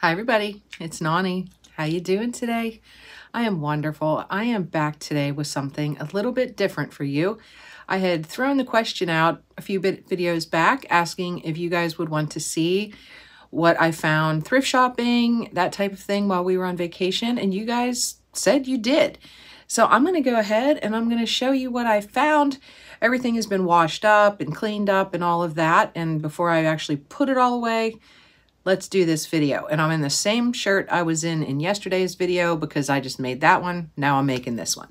Hi everybody, it's Noni. How you doing today? I am wonderful. I am back today with something a little bit different for you. I had thrown the question out a few bit videos back asking if you guys would want to see what I found thrift shopping, that type of thing while we were on vacation, and you guys said you did. So I'm going to go ahead and I'm going to show you what I found. Everything has been washed up and cleaned up and all of that. And before I actually put it all away, let's do this video. And I'm in the same shirt I was in in yesterday's video because I just made that one. Now I'm making this one.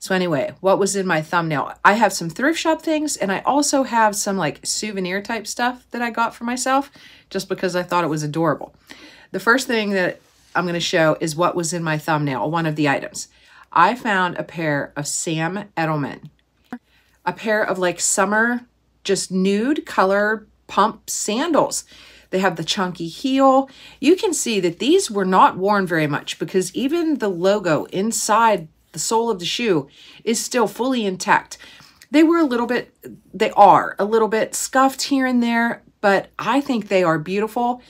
So anyway, what was in my thumbnail? I have some thrift shop things and I also have some like souvenir type stuff that I got for myself just because I thought it was adorable. The first thing that I'm going to show is what was in my thumbnail, one of the items. I found a pair of Sam Edelman, a pair of like summer, just nude color pump sandals. They have the chunky heel. You can see that these were not worn very much because even the logo inside the sole of the shoe is still fully intact. They were a little bit, they are a little bit scuffed here and there, but I think they are beautiful.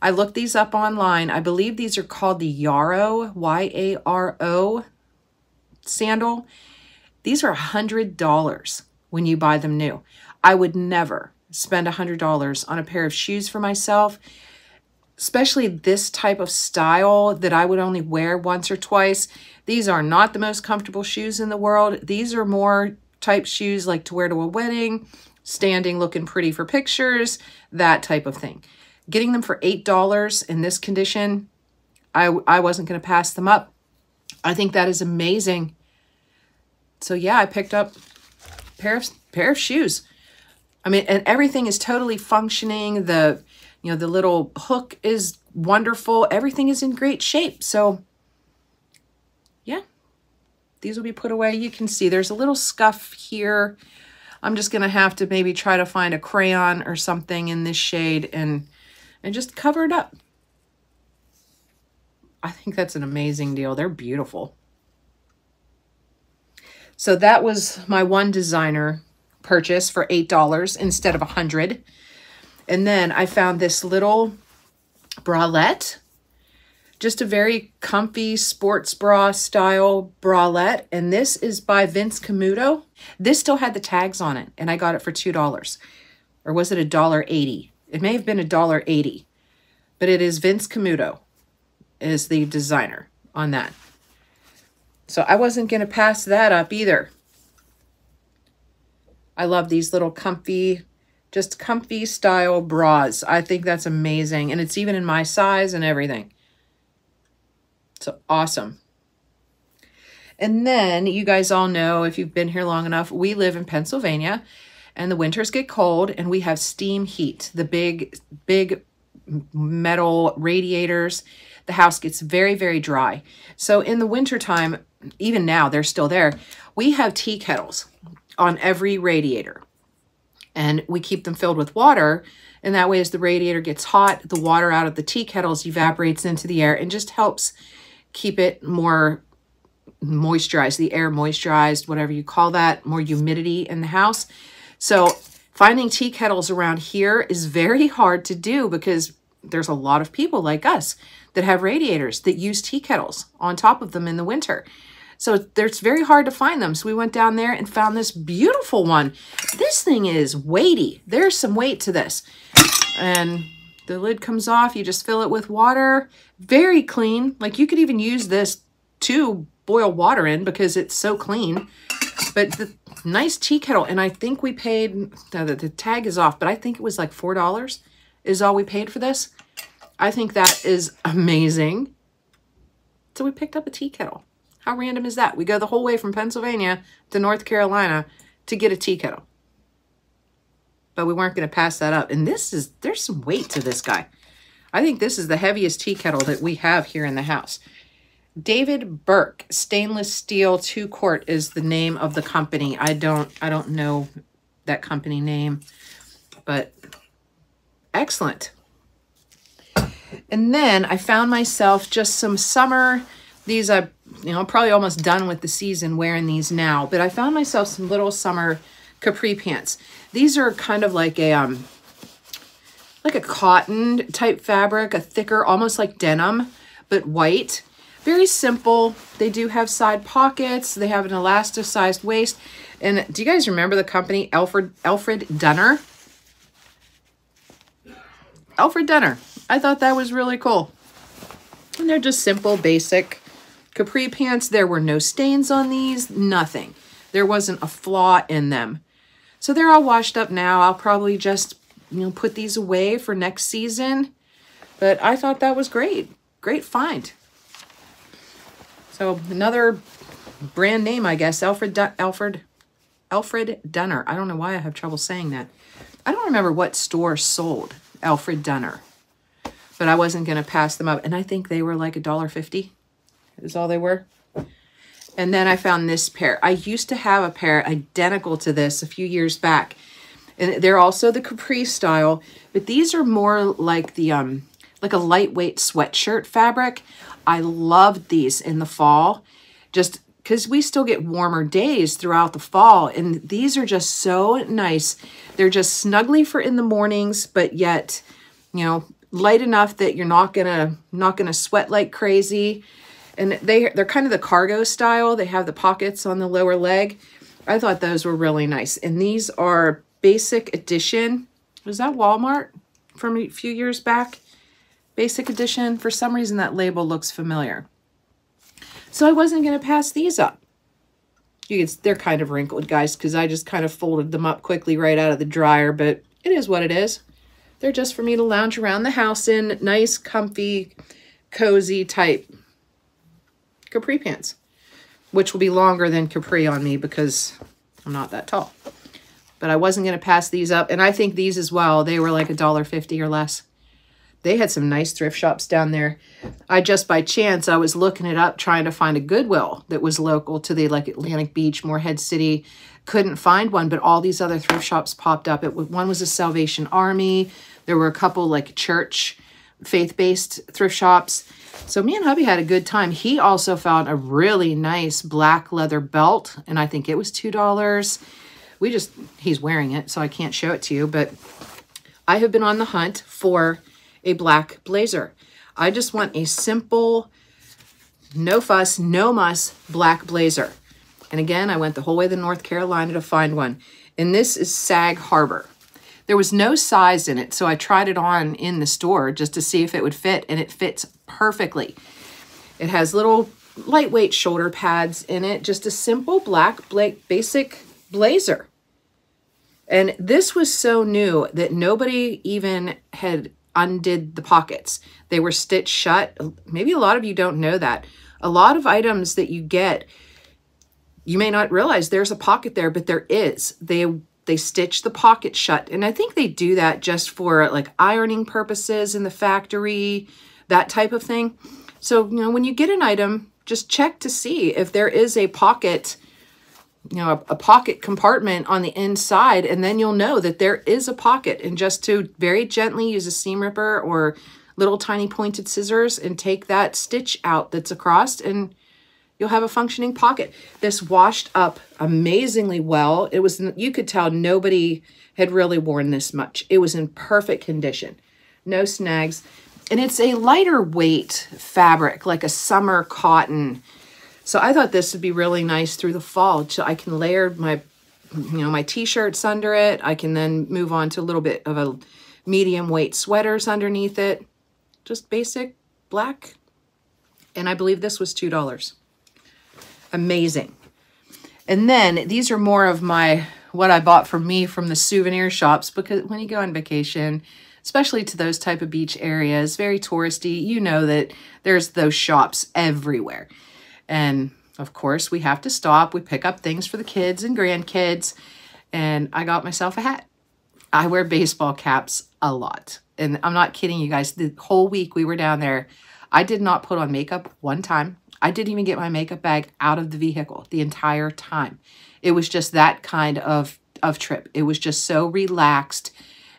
I looked these up online. I believe these are called the Yaro, Y-A-R-O sandal. These are $100 when you buy them new. I would never spend $100 on a pair of shoes for myself, especially this type of style that I would only wear once or twice. These are not the most comfortable shoes in the world. These are more type shoes like to wear to a wedding, standing looking pretty for pictures, that type of thing. Getting them for $8 in this condition, I, I wasn't going to pass them up. I think that is amazing. So yeah, I picked up pair of pair of shoes. I mean, and everything is totally functioning. The, you know, the little hook is wonderful. Everything is in great shape. So, yeah, these will be put away. You can see there's a little scuff here. I'm just going to have to maybe try to find a crayon or something in this shade and, and just cover it up. I think that's an amazing deal. They're beautiful. So that was my one designer purchase for $8 instead of a 100 And then I found this little bralette, just a very comfy sports bra style bralette. And this is by Vince Camuto. This still had the tags on it, and I got it for $2. Or was it a dollar eighty? It may have been a dollar eighty, but it is Vince Camuto is the designer on that. So I wasn't going to pass that up either. I love these little comfy, just comfy style bras. I think that's amazing. And it's even in my size and everything. So awesome. And then you guys all know, if you've been here long enough, we live in Pennsylvania and the winters get cold and we have steam heat, the big, big metal radiators. The house gets very, very dry. So in the wintertime, even now, they're still there. We have tea kettles on every radiator. And we keep them filled with water. And that way, as the radiator gets hot, the water out of the tea kettles evaporates into the air and just helps keep it more moisturized, the air moisturized, whatever you call that, more humidity in the house. So finding tea kettles around here is very hard to do because there's a lot of people like us that have radiators that use tea kettles on top of them in the winter. So it's very hard to find them. So we went down there and found this beautiful one. This thing is weighty. There's some weight to this. And the lid comes off. You just fill it with water. Very clean. Like you could even use this to boil water in because it's so clean. But the nice tea kettle. And I think we paid, the, the tag is off, but I think it was like $4 is all we paid for this. I think that is amazing. So we picked up a tea kettle. How random is that? We go the whole way from Pennsylvania to North Carolina to get a tea kettle. But we weren't going to pass that up. And this is, there's some weight to this guy. I think this is the heaviest tea kettle that we have here in the house. David Burke stainless steel two quart is the name of the company. I don't I don't know that company name, but excellent. And then I found myself just some summer these I you know, probably almost done with the season wearing these now, but I found myself some little summer capri pants. These are kind of like a, um, like a cotton type fabric, a thicker, almost like denim, but white. Very simple. They do have side pockets. They have an elasticized waist. And do you guys remember the company Alfred Alfred Dunner? Alfred Dunner. I thought that was really cool. And they're just simple, basic capri pants. There were no stains on these, nothing. There wasn't a flaw in them. So they're all washed up now. I'll probably just, you know, put these away for next season. But I thought that was great. Great find. So another brand name, I guess, Alfred Alfred Alfred Dunner. I don't know why I have trouble saying that. I don't remember what store sold Alfred Dunner, but I wasn't going to pass them up. And I think they were like a dollar fifty is all they were. And then I found this pair. I used to have a pair identical to this a few years back. And they're also the capri style, but these are more like the um like a lightweight sweatshirt fabric. I loved these in the fall just because we still get warmer days throughout the fall and these are just so nice. They're just snugly for in the mornings, but yet, you know, light enough that you're not gonna not gonna sweat like crazy and they, they're kind of the cargo style. They have the pockets on the lower leg. I thought those were really nice. And these are basic edition. Was that Walmart from a few years back? Basic edition. For some reason, that label looks familiar. So I wasn't going to pass these up. You can, they're kind of wrinkled, guys, because I just kind of folded them up quickly right out of the dryer, but it is what it is. They're just for me to lounge around the house in. Nice, comfy, cozy type capri pants, which will be longer than capri on me because I'm not that tall. But I wasn't going to pass these up. And I think these as well, they were like a dollar fifty or less. They had some nice thrift shops down there. I just by chance, I was looking it up trying to find a Goodwill that was local to the like Atlantic Beach, Morehead City. Couldn't find one, but all these other thrift shops popped up. It One was a Salvation Army. There were a couple like church faith-based thrift shops. So me and hubby had a good time. He also found a really nice black leather belt, and I think it was $2. We just, he's wearing it, so I can't show it to you, but I have been on the hunt for a black blazer. I just want a simple, no fuss, no muss black blazer. And again, I went the whole way to North Carolina to find one. And this is Sag Harbor. There was no size in it, so I tried it on in the store just to see if it would fit, and it fits perfectly. It has little lightweight shoulder pads in it, just a simple black basic blazer. And this was so new that nobody even had undid the pockets. They were stitched shut. Maybe a lot of you don't know that. A lot of items that you get, you may not realize there's a pocket there, but there is. They they stitch the pocket shut. And I think they do that just for like ironing purposes in the factory, that type of thing. So, you know, when you get an item, just check to see if there is a pocket, you know, a, a pocket compartment on the inside, and then you'll know that there is a pocket. And just to very gently use a seam ripper or little tiny pointed scissors and take that stitch out that's across and you'll have a functioning pocket. This washed up amazingly well. It was, you could tell nobody had really worn this much. It was in perfect condition. No snags. And it's a lighter weight fabric, like a summer cotton. So I thought this would be really nice through the fall. So I can layer my, you know, my t-shirts under it. I can then move on to a little bit of a medium weight sweaters underneath it. Just basic black. And I believe this was $2 amazing. And then these are more of my, what I bought for me from the souvenir shops because when you go on vacation, especially to those type of beach areas, very touristy, you know that there's those shops everywhere. And of course, we have to stop. We pick up things for the kids and grandkids. And I got myself a hat. I wear baseball caps a lot. And I'm not kidding you guys. The whole week we were down there, I did not put on makeup one time. I didn't even get my makeup bag out of the vehicle the entire time. It was just that kind of, of trip. It was just so relaxed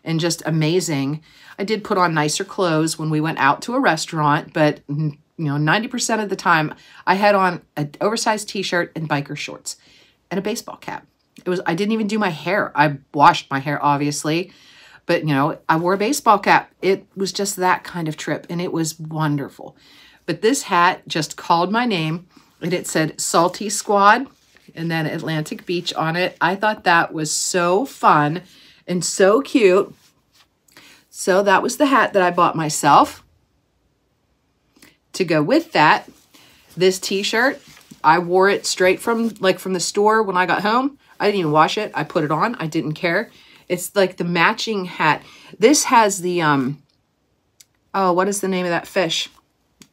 and just amazing. I did put on nicer clothes when we went out to a restaurant, but you know, 90% of the time I had on an oversized t-shirt and biker shorts and a baseball cap. It was I didn't even do my hair. I washed my hair obviously, But, you know, I wore a baseball cap. It was just that kind of trip, and it was wonderful. But this hat just called my name, and it said Salty Squad and then Atlantic Beach on it. I thought that was so fun and so cute. So that was the hat that I bought myself. To go with that, this t-shirt, I wore it straight from like from the store when I got home. I didn't even wash it. I put it on. I didn't care. It's like the matching hat. This has the, um, oh, what is the name of that fish?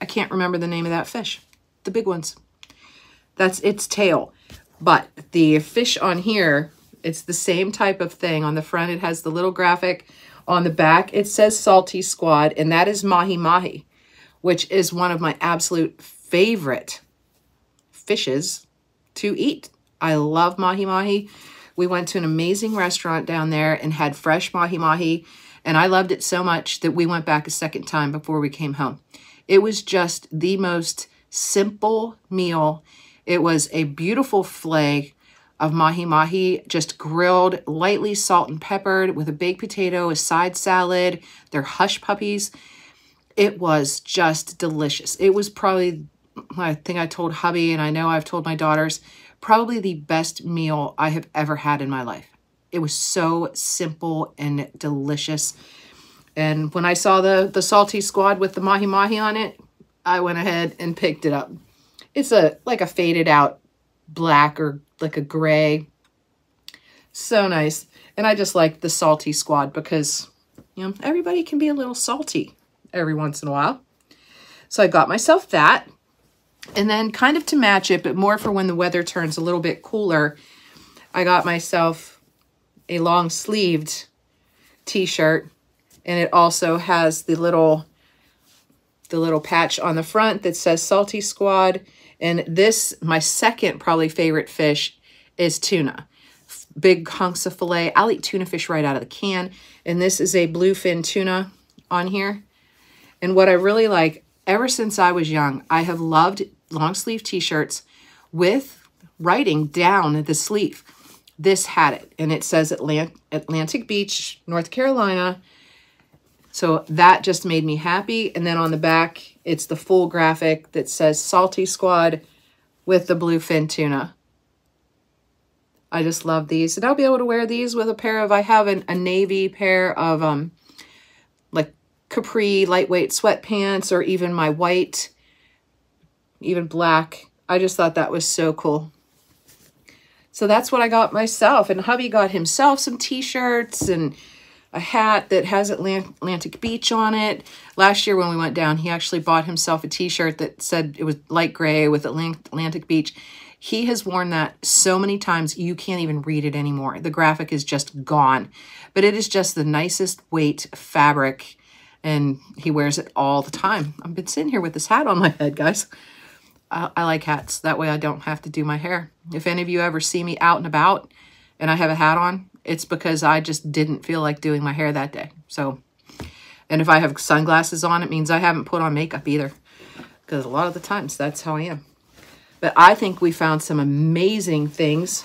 I can't remember the name of that fish. The big ones. That's its tail. But the fish on here, it's the same type of thing. On the front, it has the little graphic. On the back, it says Salty Squad, and that is Mahi Mahi, which is one of my absolute favorite fishes to eat. I love Mahi Mahi. We went to an amazing restaurant down there and had fresh Mahi Mahi, and I loved it so much that we went back a second time before we came home. It was just the most simple meal it was a beautiful fillet of mahi-mahi, just grilled, lightly salt and peppered with a baked potato, a side salad, They're hush puppies. It was just delicious. It was probably, I think I told hubby, and I know I've told my daughters, probably the best meal I have ever had in my life. It was so simple and delicious. And when I saw the, the salty squad with the mahi-mahi on it, I went ahead and picked it up. It's a like a faded out black or like a gray. So nice. And I just like the salty squad because, you know, everybody can be a little salty every once in a while. So I got myself that. And then kind of to match it, but more for when the weather turns a little bit cooler, I got myself a long sleeved t-shirt and it also has the little the little patch on the front that says Salty Squad and this, my second probably favorite fish is tuna. Big hunks of filet. I'll eat tuna fish right out of the can. And this is a bluefin tuna on here. And what I really like, ever since I was young, I have loved long sleeve t-shirts with writing down the sleeve. This had it, and it says Atlant Atlantic Beach, North Carolina. So that just made me happy. And then on the back, it's the full graphic that says Salty Squad with the bluefin tuna. I just love these. And I'll be able to wear these with a pair of, I have an, a navy pair of um, like capri lightweight sweatpants or even my white, even black. I just thought that was so cool. So that's what I got myself. And hubby got himself some t-shirts and a hat that has Atlantic Beach on it. Last year when we went down, he actually bought himself a t-shirt that said it was light gray with Atlantic Beach. He has worn that so many times you can't even read it anymore. The graphic is just gone. But it is just the nicest weight fabric and he wears it all the time. I've been sitting here with this hat on my head, guys. I, I like hats. That way I don't have to do my hair. If any of you ever see me out and about and I have a hat on, it's because I just didn't feel like doing my hair that day. So, and if I have sunglasses on, it means I haven't put on makeup either. Because a lot of the times, that's how I am. But I think we found some amazing things.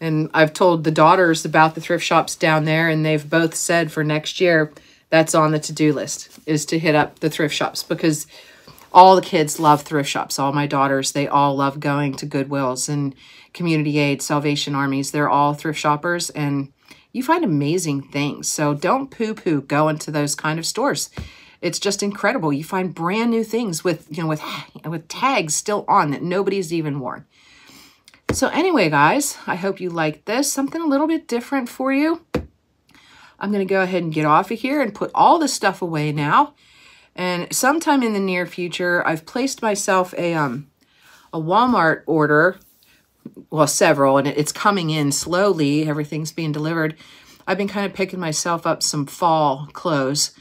And I've told the daughters about the thrift shops down there, and they've both said for next year, that's on the to-do list, is to hit up the thrift shops. Because all the kids love thrift shops. All my daughters, they all love going to Goodwills and community aid, Salvation Armies. They're all thrift shoppers and you find amazing things. So don't poo-poo going to those kind of stores. It's just incredible. You find brand new things with, you know, with, with tags still on that nobody's even worn. So anyway, guys, I hope you liked this. Something a little bit different for you. I'm going to go ahead and get off of here and put all this stuff away now. And sometime in the near future, I've placed myself a, um, a Walmart order well, several, and it's coming in slowly. Everything's being delivered. I've been kind of picking myself up some fall clothes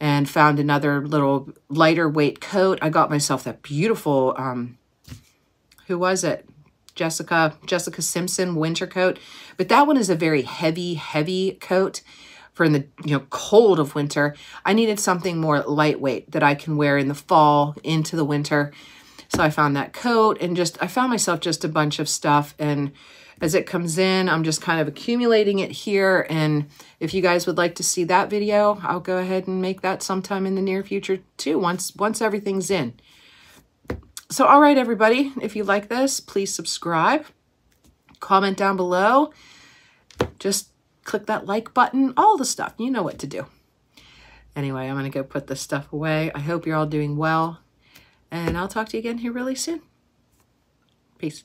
and found another little lighter weight coat. I got myself that beautiful, um, who was it? Jessica, Jessica Simpson winter coat. But that one is a very heavy, heavy coat for in the you know cold of winter. I needed something more lightweight that I can wear in the fall into the winter. So I found that coat and just, I found myself just a bunch of stuff and as it comes in. I'm just kind of accumulating it here. And if you guys would like to see that video, I'll go ahead and make that sometime in the near future too, once, once everything's in. So, all right, everybody, if you like this, please subscribe, comment down below, just click that like button, all the stuff. You know what to do. Anyway, I'm going to go put this stuff away. I hope you're all doing well, and I'll talk to you again here really soon. Peace.